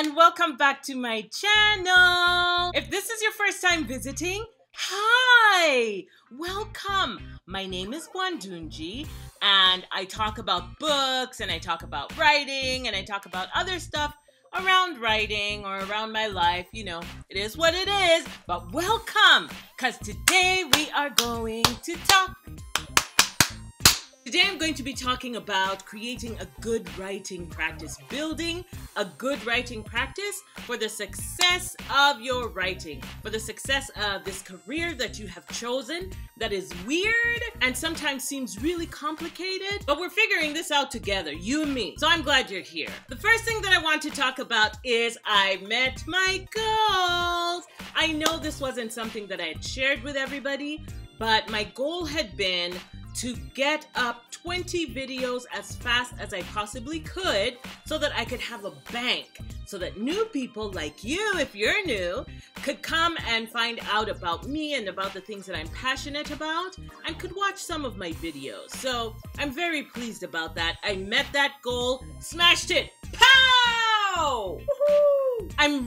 and welcome back to my channel. If this is your first time visiting, hi, welcome. My name is Bwandungi and I talk about books and I talk about writing and I talk about other stuff around writing or around my life. You know, it is what it is, but welcome because today we are going to talk Today I'm going to be talking about creating a good writing practice, building a good writing practice for the success of your writing, for the success of this career that you have chosen that is weird and sometimes seems really complicated, but we're figuring this out together, you and me. So I'm glad you're here. The first thing that I want to talk about is I met my goals. I know this wasn't something that I had shared with everybody, but my goal had been to get up 20 videos as fast as I possibly could so that I could have a bank so that new people like you, if you're new, could come and find out about me and about the things that I'm passionate about and could watch some of my videos. So I'm very pleased about that. I met that goal, smashed it.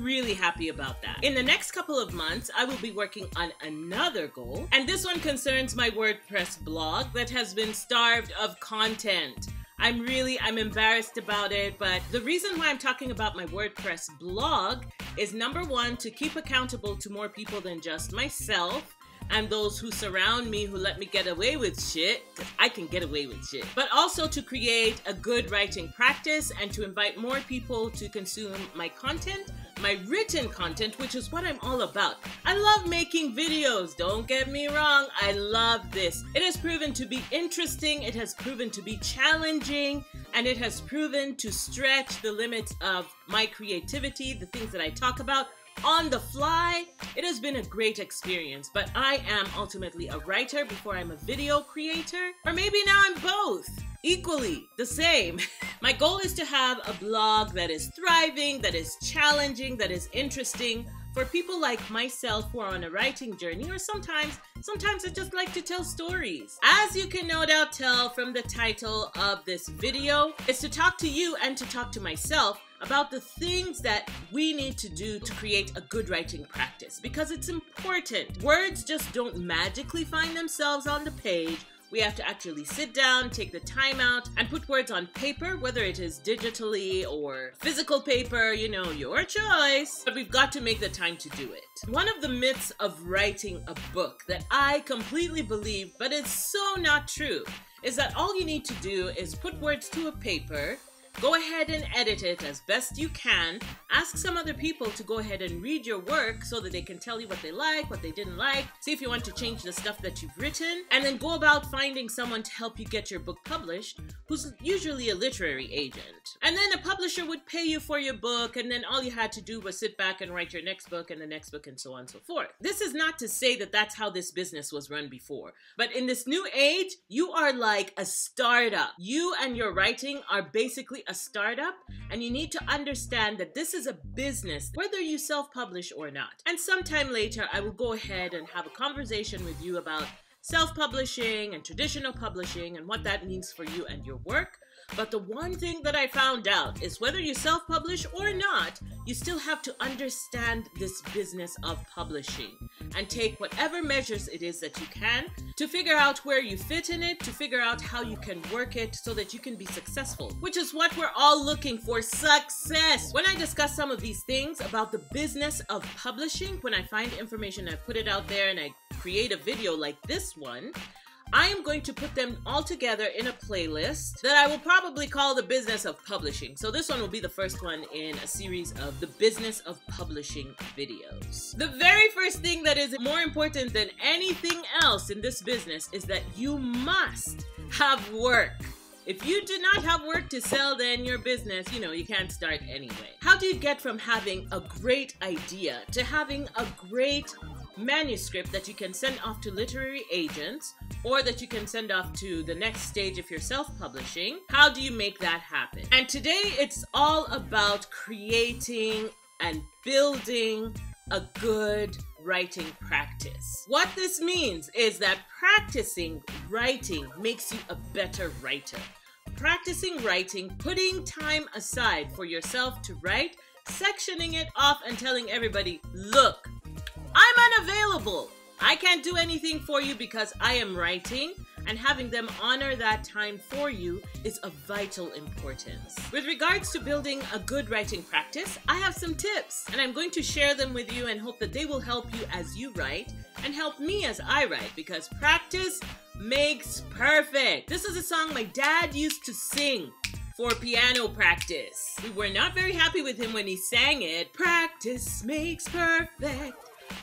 Really happy about that. In the next couple of months, I will be working on another goal, and this one concerns my WordPress blog that has been starved of content. I'm really I'm embarrassed about it, but the reason why I'm talking about my WordPress blog is number 1 to keep accountable to more people than just myself and those who surround me who let me get away with shit, I can get away with shit. But also to create a good writing practice and to invite more people to consume my content my written content, which is what I'm all about. I love making videos, don't get me wrong. I love this. It has proven to be interesting, it has proven to be challenging, and it has proven to stretch the limits of my creativity, the things that I talk about on the fly. It has been a great experience, but I am ultimately a writer before I'm a video creator, or maybe now I'm both equally the same. My goal is to have a blog that is thriving, that is challenging, that is interesting for people like myself who are on a writing journey or sometimes sometimes I just like to tell stories. As you can no doubt tell from the title of this video, it's to talk to you and to talk to myself about the things that we need to do to create a good writing practice because it's important. Words just don't magically find themselves on the page we have to actually sit down, take the time out, and put words on paper, whether it is digitally or physical paper, you know, your choice. But we've got to make the time to do it. One of the myths of writing a book that I completely believe, but it's so not true, is that all you need to do is put words to a paper Go ahead and edit it as best you can. Ask some other people to go ahead and read your work so that they can tell you what they like, what they didn't like, see if you want to change the stuff that you've written, and then go about finding someone to help you get your book published who's usually a literary agent. And then a publisher would pay you for your book, and then all you had to do was sit back and write your next book and the next book and so on and so forth. This is not to say that that's how this business was run before, but in this new age, you are like a startup. You and your writing are basically a startup, and you need to understand that this is a business, whether you self publish or not. And sometime later, I will go ahead and have a conversation with you about self publishing and traditional publishing and what that means for you and your work. But the one thing that I found out is whether you self publish or not, you still have to understand this business of publishing and take whatever measures it is that you can to figure out where you fit in it, to figure out how you can work it so that you can be successful, which is what we're all looking for success. When I discuss some of these things about the business of publishing, when I find information, I put it out there and I create a video like this one, I am going to put them all together in a playlist that I will probably call the business of publishing. So this one will be the first one in a series of the business of publishing videos. The very first thing that is more important than anything else in this business is that you must have work. If you do not have work to sell, then your business, you know, you can't start anyway. How do you get from having a great idea to having a great manuscript that you can send off to literary agents or that you can send off to the next stage if you're self-publishing. How do you make that happen? And today it's all about creating and building a good writing practice. What this means is that practicing writing makes you a better writer. Practicing writing, putting time aside for yourself to write sectioning it off and telling everybody, look, I'm unavailable. I can't do anything for you because I am writing, and having them honor that time for you is of vital importance. With regards to building a good writing practice, I have some tips, and I'm going to share them with you and hope that they will help you as you write and help me as I write because practice makes perfect. This is a song my dad used to sing for piano practice. We were not very happy with him when he sang it. Practice makes perfect.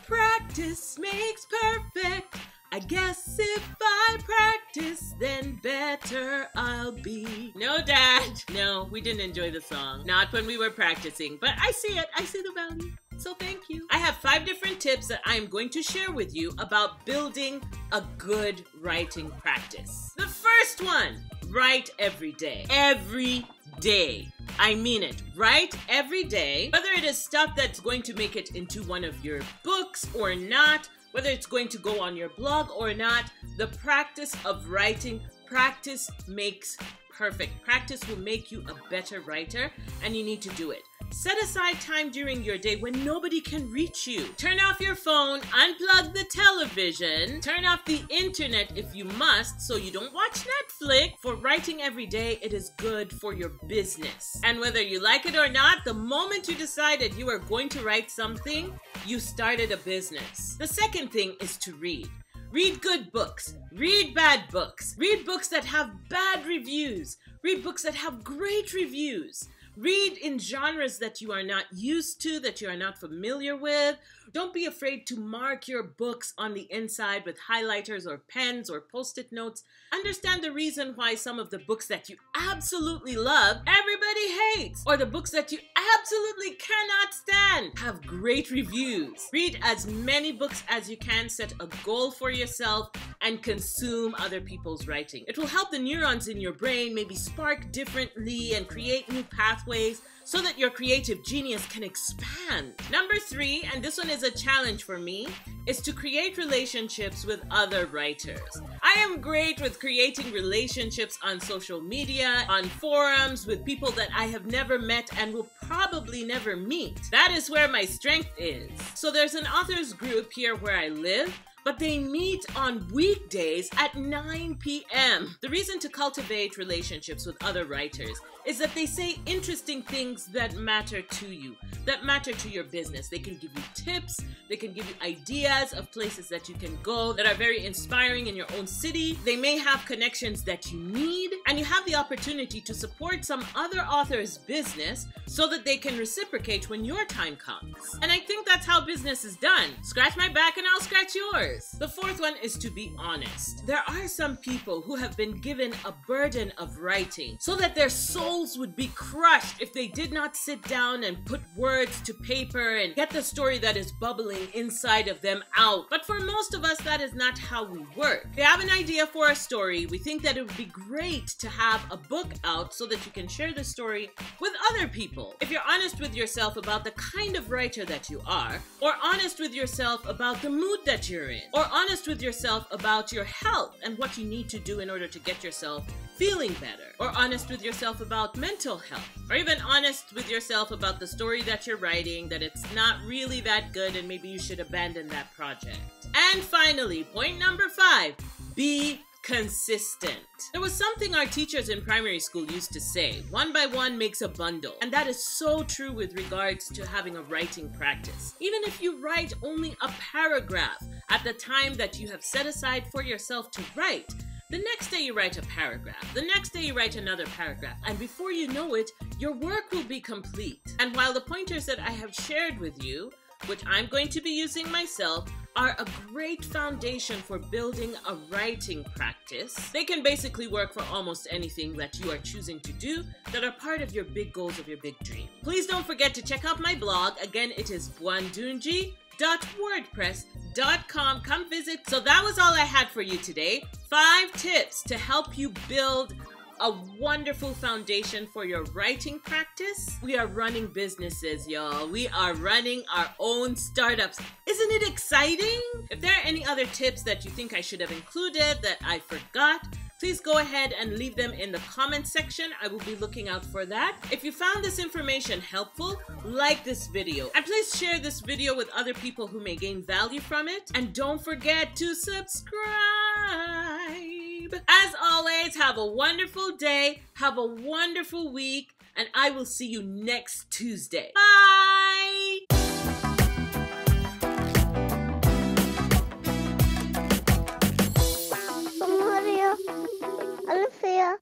Practice makes perfect. I guess if I practice, then better I'll be. No, Dad. No, we didn't enjoy the song. Not when we were practicing, but I see it. I see the value. So thank you. I have five different tips that I am going to share with you about building a good writing practice. The first one write every day. Every day. I mean it. Write every day, whether it is stuff that's going to make it into one of your books or not, whether it's going to go on your blog or not, the practice of writing, practice makes perfect. Practice will make you a better writer, and you need to do it. Set aside time during your day when nobody can reach you. Turn off your phone, unplug the television, turn off the internet if you must so you don't watch Netflix. For writing every day, it is good for your business. And whether you like it or not, the moment you decided you are going to write something, you started a business. The second thing is to read. Read good books. Read bad books. Read books that have bad reviews. Read books that have great reviews. Read in genres that you are not used to, that you are not familiar with. Don't be afraid to mark your books on the inside with highlighters or pens or post it notes. Understand the reason why some of the books that you absolutely love, everybody hates, or the books that you absolutely cannot stand have great reviews. Read as many books as you can, set a goal for yourself, and consume other people's writing. It will help the neurons in your brain maybe spark differently and create new pathways so that your creative genius can expand. Number three, and this one is a challenge for me, is to create relationships with other writers. I am great with creating relationships on social media, on forums, with people that I have never met and will probably never meet. That is where my strength is. So there's an authors group here where I live but they meet on weekdays at 9 p.m. The reason to cultivate relationships with other writers is that they say interesting things that matter to you, that matter to your business. They can give you tips, they can give you ideas of places that you can go that are very inspiring in your own city. They may have connections that you need, and you have the opportunity to support some other author's business so that they can reciprocate when your time comes. And I think that's how business is done. Scratch my back and I'll scratch yours. The fourth one is to be honest. There are some people who have been given a burden of writing so that their souls would be crushed if they did not sit down and put words to paper and get the story that is bubbling inside of them out. But for most of us, that is not how we work. We have an idea for a story. We think that it would be great to have a book out so that you can share the story with other people. If you're honest with yourself about the kind of writer that you are, or honest with yourself about the mood that you're in, or honest with yourself about your health and what you need to do in order to get yourself feeling better, or honest with yourself about mental health, or even honest with yourself about the story that you're writing, that it's not really that good and maybe you should abandon that project. And finally, point number five be consistent. There was something our teachers in primary school used to say one by one makes a bundle. And that is so true with regards to having a writing practice. Even if you write only a paragraph at the time that you have set aside for yourself to write, the next day you write a paragraph. The next day you write another paragraph. And before you know it, your work will be complete. And while the pointers that I have shared with you, which I'm going to be using myself, are a great foundation for building a writing practice. They can basically work for almost anything that you are choosing to do that are part of your big goals of your big dream. Please don't forget to check out my blog. Again, it is bwandungi.wordpress.com. Come visit. So that was all I had for you today. Five tips to help you build a wonderful foundation for your writing practice. We are running businesses, y'all. We are running our own startups. Isn't it exciting? If there are any other tips that you think I should have included that I forgot, please go ahead and leave them in the comment section. I will be looking out for that. If you found this information helpful, like this video and please share this video with other people who may gain value from it. And don't forget to subscribe. As always, have a wonderful day, have a wonderful week, and I will see you next Tuesday. Bye!